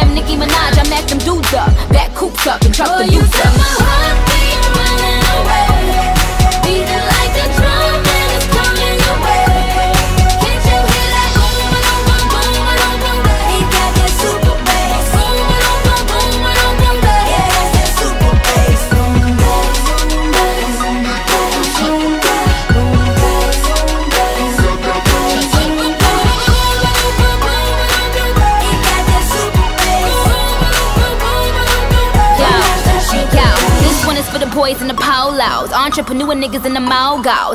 am Nicki Minaj. I mack them dudes up, back coops up, and truck the youth up. boys in the polos, entrepreneur niggas in the mogos.